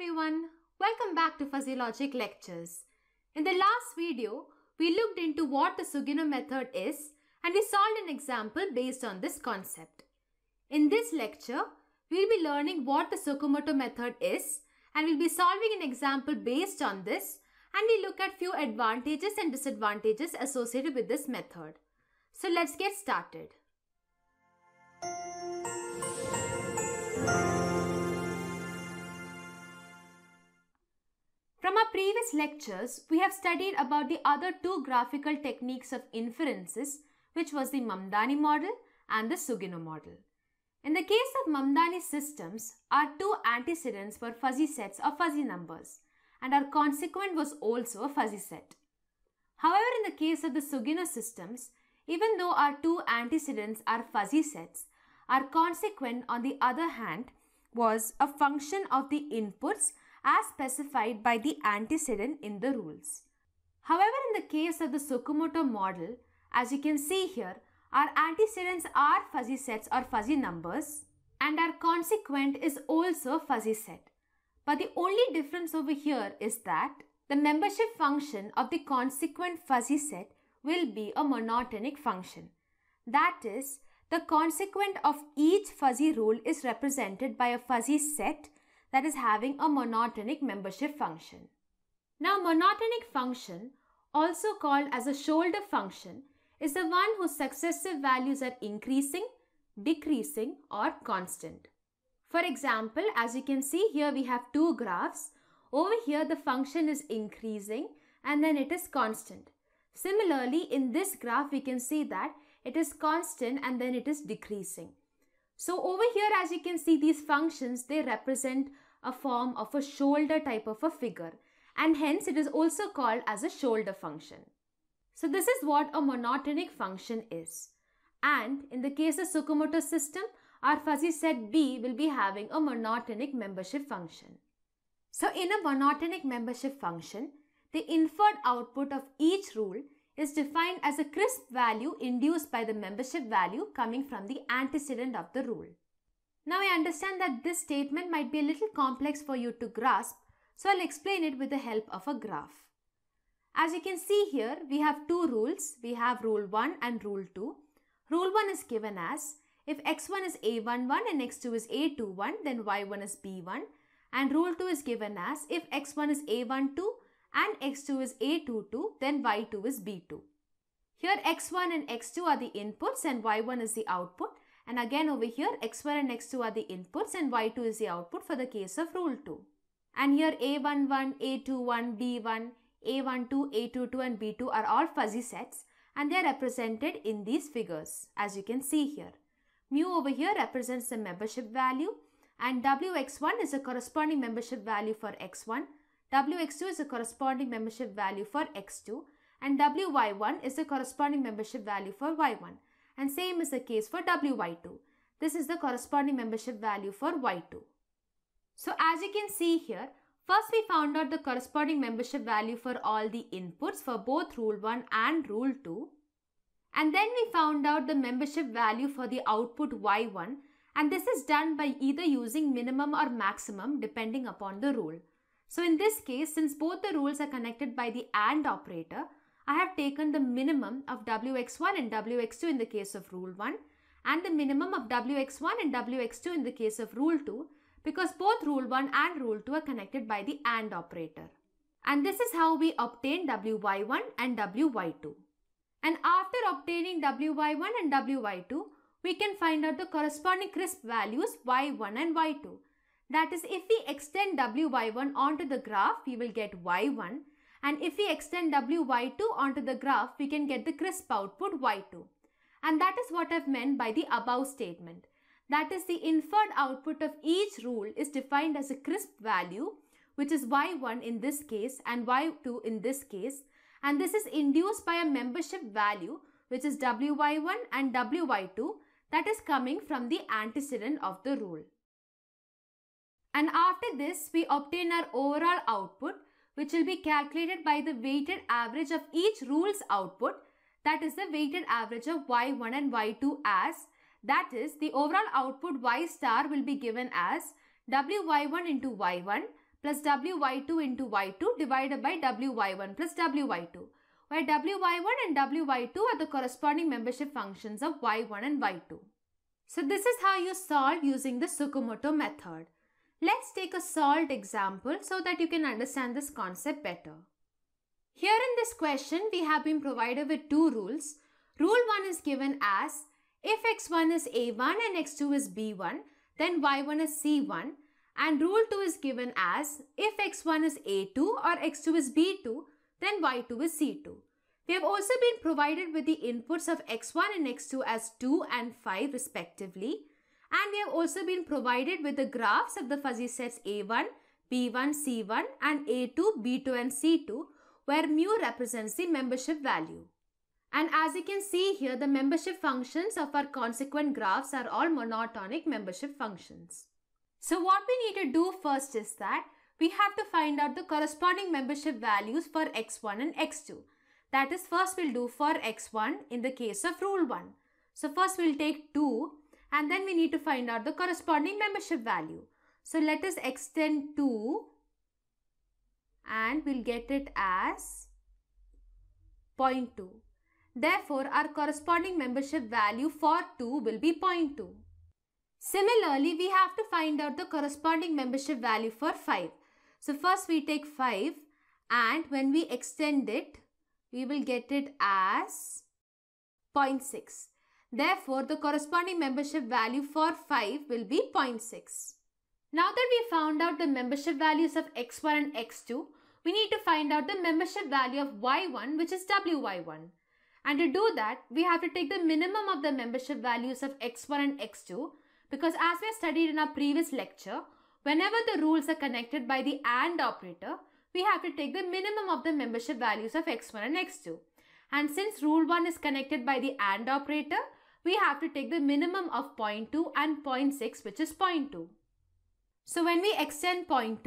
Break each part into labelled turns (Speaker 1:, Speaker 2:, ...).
Speaker 1: everyone, welcome back to Fuzzy Logic Lectures. In the last video, we looked into what the Sugeno method is and we solved an example based on this concept. In this lecture, we'll be learning what the Tsukamoto method is and we'll be solving an example based on this and we look at few advantages and disadvantages associated with this method. So let's get started. From our previous lectures, we have studied about the other two graphical techniques of inferences, which was the Mamdani model and the Sugeno model. In the case of Mamdani systems, our two antecedents were fuzzy sets of fuzzy numbers, and our consequent was also a fuzzy set. However, in the case of the Sugeno systems, even though our two antecedents are fuzzy sets, our consequent, on the other hand, was a function of the inputs as specified by the antecedent in the rules. However, in the case of the Tsukamoto model, as you can see here, our antecedents are fuzzy sets or fuzzy numbers and our consequent is also a fuzzy set. But the only difference over here is that the membership function of the consequent fuzzy set will be a monotonic function. That is, the consequent of each fuzzy rule is represented by a fuzzy set that is having a monotonic membership function. Now monotonic function, also called as a shoulder function, is the one whose successive values are increasing, decreasing or constant. For example, as you can see here we have two graphs. Over here the function is increasing and then it is constant. Similarly, in this graph we can see that it is constant and then it is decreasing. So over here as you can see these functions they represent a form of a shoulder type of a figure and hence it is also called as a shoulder function. So this is what a monotonic function is. And in the case of Tsukamoto system, our fuzzy set B will be having a monotonic membership function. So in a monotonic membership function, the inferred output of each rule is defined as a crisp value induced by the membership value coming from the antecedent of the rule. Now I understand that this statement might be a little complex for you to grasp, so I'll explain it with the help of a graph. As you can see here, we have two rules. We have rule 1 and rule 2. Rule 1 is given as if x1 is a11 and x2 is a21, then y1 is b1. And rule 2 is given as if x1 is a12 and x2 is a22, then y2 is b2. Here x1 and x2 are the inputs and y1 is the output. And again over here x1 and x2 are the inputs and y2 is the output for the case of rule 2. And here a11, a21, b1, a12, a22 and b2 are all fuzzy sets and they are represented in these figures as you can see here. Mu over here represents the membership value and wx1 is a corresponding membership value for x1, wx2 is a corresponding membership value for x2 and wy1 is the corresponding membership value for y1 and same is the case for wy2. This is the corresponding membership value for y2. So as you can see here, First, we found out the corresponding membership value for all the inputs for both Rule 1 and Rule 2. And then we found out the membership value for the output Y1 and this is done by either using minimum or maximum depending upon the rule. So in this case, since both the rules are connected by the AND operator, I have taken the minimum of Wx1 and Wx2 in the case of Rule 1 and the minimum of Wx1 and Wx2 in the case of Rule 2 because both rule 1 and rule 2 are connected by the AND operator. And this is how we obtain WY1 and WY2. And after obtaining WY1 and WY2, we can find out the corresponding crisp values Y1 and Y2. That is, if we extend WY1 onto the graph, we will get Y1. And if we extend WY2 onto the graph, we can get the crisp output Y2. And that is what I've meant by the above statement. That is the inferred output of each rule is defined as a crisp value which is y1 in this case and y2 in this case and this is induced by a membership value which is wy1 and wy2 that is coming from the antecedent of the rule. And after this we obtain our overall output which will be calculated by the weighted average of each rule's output that is the weighted average of y1 and y2 as that is, the overall output y star will be given as wy1 into y1 plus wy2 into y2 divided by wy1 plus wy2 where wy1 and wy2 are the corresponding membership functions of y1 and y2. So this is how you solve using the Tsukamoto method. Let's take a solved example so that you can understand this concept better. Here in this question, we have been provided with two rules. Rule 1 is given as if x1 is a1 and x2 is b1, then y1 is c1 and rule 2 is given as if x1 is a2 or x2 is b2, then y2 is c2. We have also been provided with the inputs of x1 and x2 as 2 and 5 respectively. And we have also been provided with the graphs of the fuzzy sets A1, B1, C1 and A2, B2 and C2 where mu represents the membership value. And as you can see here, the membership functions of our consequent graphs are all monotonic membership functions. So what we need to do first is that we have to find out the corresponding membership values for x1 and x2. That is first we'll do for x1 in the case of rule 1. So first we'll take 2 and then we need to find out the corresponding membership value. So let us extend 2 and we'll get it as 0.2. Therefore, our corresponding membership value for 2 will be 0.2. Similarly, we have to find out the corresponding membership value for 5. So first we take 5 and when we extend it, we will get it as 0.6. Therefore, the corresponding membership value for 5 will be 0.6. Now that we found out the membership values of x1 and x2, we need to find out the membership value of y1 which is wy1. And to do that, we have to take the minimum of the membership values of x1 and x2 because as we studied in our previous lecture, whenever the rules are connected by the AND operator, we have to take the minimum of the membership values of x1 and x2. And since rule 1 is connected by the AND operator, we have to take the minimum of 0.2 and 0.6 which is 0.2. So when we extend 0.2,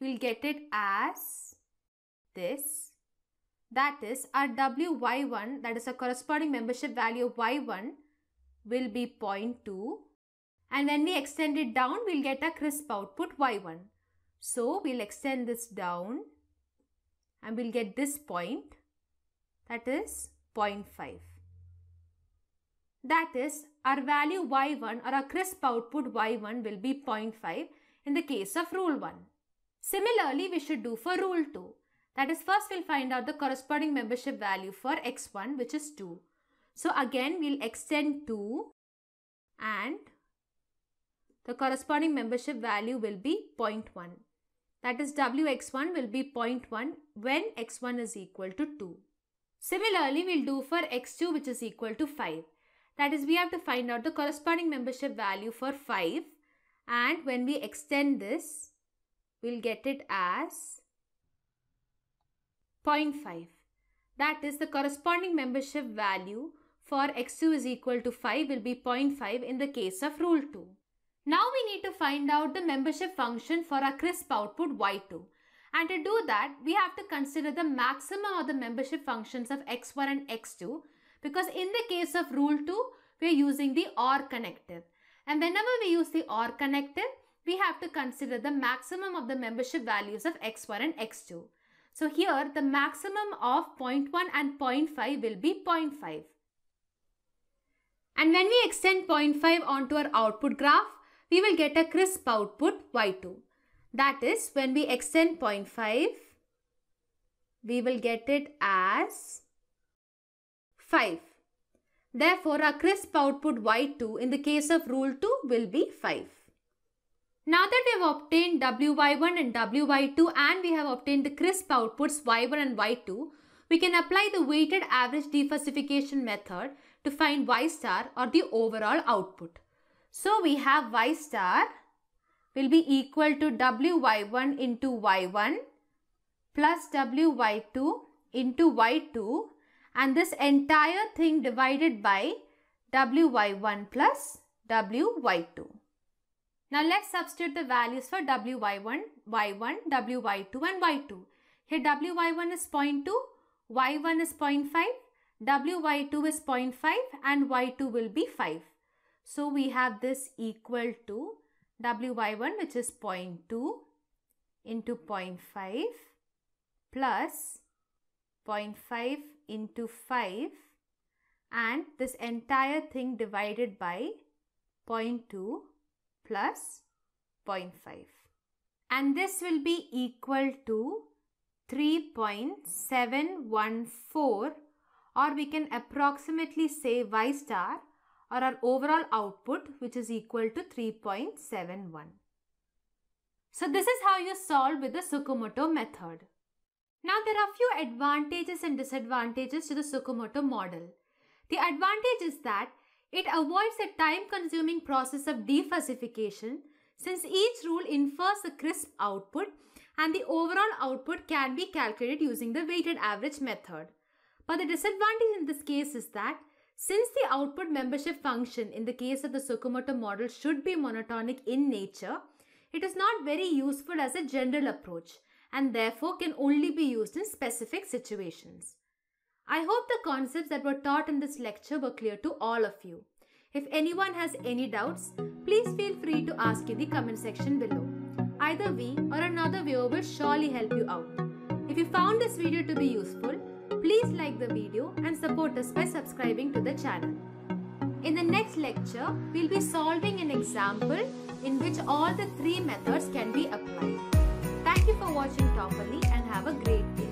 Speaker 1: we'll get it as this. That is our WY1 that is a corresponding membership value of Y1 will be 0.2 and when we extend it down we'll get a crisp output Y1. So we'll extend this down and we'll get this point that is 0.5. That is our value y1 or our crisp output y1 will be 0.5 in the case of rule 1. Similarly, we should do for rule 2. That is first we'll find out the corresponding membership value for x1 which is 2. So again we'll extend 2 and the corresponding membership value will be 0.1. That is Wx1 will be 0.1 when x1 is equal to 2. Similarly, we'll do for x2 which is equal to 5. That is we have to find out the corresponding membership value for 5 and when we extend this, we'll get it as 0.5. That is the corresponding membership value for x2 is equal to 5 will be 0.5 in the case of rule 2. Now we need to find out the membership function for our crisp output y2. And to do that, we have to consider the maximum of the membership functions of x1 and x2 because in the case of rule 2, we are using the OR connective. And whenever we use the OR connective, we have to consider the maximum of the membership values of x1 and x2. So here the maximum of 0.1 and 0.5 will be 0.5. And when we extend 0.5 onto our output graph, we will get a crisp output y2. That is when we extend 0.5, we will get it as 5. Therefore, our crisp output y2 in the case of rule 2 will be 5. Now that we have obtained wy1 and wy2 and we have obtained the crisp outputs y1 and y2, we can apply the weighted average defuzzification method to find y star or the overall output. So we have y star will be equal to wy1 into y1 plus wy2 into y2 and this entire thing divided by wy1 plus wy2. Now let's substitute the values for wy1, y1, wy2 and y2. Here wy1 is 0.2, y1 is 0.5, wy2 is 0.5 and y2 will be 5. So we have this equal to wy1 which is 0.2 into 0.5 plus 0.5 into 5 and this entire thing divided by 0.2 plus 0.5 and this will be equal to 3.714 or we can approximately say y star or our overall output which is equal to 3.71. So this is how you solve with the Tsukamoto method. Now there are a few advantages and disadvantages to the Tsukamoto model. The advantage is that it avoids the time consuming process of defuzzification since each rule infers a crisp output and the overall output can be calculated using the weighted average method. But the disadvantage in this case is that since the output membership function in the case of the Tsukamoto model should be monotonic in nature, it is not very useful as a general approach and therefore can only be used in specific situations. I hope the concepts that were taught in this lecture were clear to all of you. If anyone has any doubts, please feel free to ask in the comment section below. Either we or another viewer will surely help you out. If you found this video to be useful, please like the video and support us by subscribing to the channel. In the next lecture, we'll be solving an example in which all the three methods can be applied. Thank you for watching Topperly and have a great day.